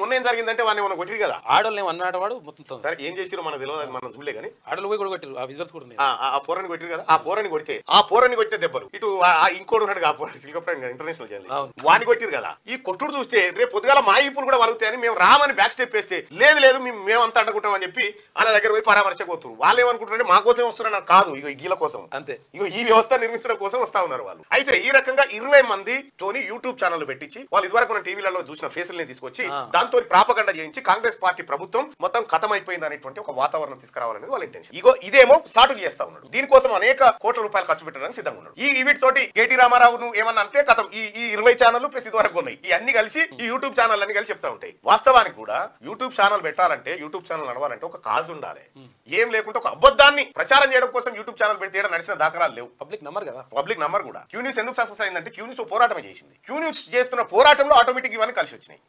మొన్న ఏం జరిగిందంటే వాడిని మనం కొట్టిరు కదా. ఆడోళ్ళు ఏమన్నాడు వాడు మొత్తం సరే ఏం చేసిరో మనకు తెలియదు మనం చూడలే కానీ ఆడోళ్ళు పోయి కూడా కొట్టారు ఆ విజువల్స్ కూడా ఉన్నాయి. ఆ ఆ- ఆ పోరని కొట్టిరు కదా ఆ పోరని కొడితే ఆ పోరని కొట్టిన దెబ్బలు ఇటు ఇంకోటి ఉన్నాడు ఆ పోరని సిల్కప్రాన్ ఇంటర్నేషనల్. జర్నలిస్ట్ వాడిని కొట్టిరు కదా. ఈ కొట్టుడు చూస్తే రేపు పొద్దుగాల మా ఈపులు కూడా వలుగుతాయని మేము రామని బ్యాక్ స్టెప్ వేస్తే లేదు లేదు మేము మేమంతా అడ్డుకుంటాం అని చెప్పి వాళ్ళ దగ్గర పోయి పరామర్శపోతున్నారు వాళ్ళు ఏమనుకుంటారంటే మా కోసం వస్తున్నారు కాదు ఇక గీల కోసం. అంతే. ఇగో ఈ వ్యవస్థ నిర్మించడం కోసం వస్తా ఉన్నారు వాళ్ళు. అయితే ఈ రకంగా ఇరవై మంది తోని యూట్యూబ్ ఛానల్ పెట్టించి వాళ్ళు ఇదివరకు మన టీవీలలో చూసిన ఫేసుల్ని తీసుకొచ్చి ఆ. దాంతో ప్రాపగండ చేయించి కాంగ్రెస్ పార్టీ ప్రభుత్వం మొత్తం అయిపోయింది అనేటువంటి ఒక వాతావరణం తీసుకురావాలనేది వాళ్ళ ఇంటెన్షన్ ఇగో ఇదేమో సాటు చేస్తా ఉన్నాడు. దీనికోసం అనేక కోట్ల రూపాయలు ఖర్చు పెట్టడానికి సిద్ధంగా ఉన్నాడు. ఈ వీటితోటి కేటీ రామారావును ఏమన్నా అంటే కథం ఈ ఈ ఇరవై ఛానల్ ప్లస్ ఇదివరకు ఉన్నాయి. ఈ అన్ని కలిసి ఈ యూట్యూబ్ ఛానల్ అన్ని కలిసి చెప్తా ఉంటాయి. వాస్తవానికి కూడా యూట్యూబ్ ఛానల్ పెట్టాలంటే యూట్యూబ్ ఛానల్ నడవాలంటే ఒక కాజు ఉండాలి. ఏం లేకుంటే ఒక అబద్ధాన్ని ప్రచారం చేయడం కోసం యూట్యూబ్ ఛానల్ పెడితే నడిచిన దాఖలాలు లేవు. పబ్లిక్ నమ్మరు కదా. పబ్లిక్ నంబర్ కూడా. క్యూ న్యూస్ ఎందుకు సక్సెస్ అయిందంటే క్యూ న్యూస్ పోరాటం చేసింది. క్యూ న్యూస్ చేస్తున్న పోరాటంలో ఆటోమేటిక్ ఇవన్నీ కలిసి వచ్చినాయి.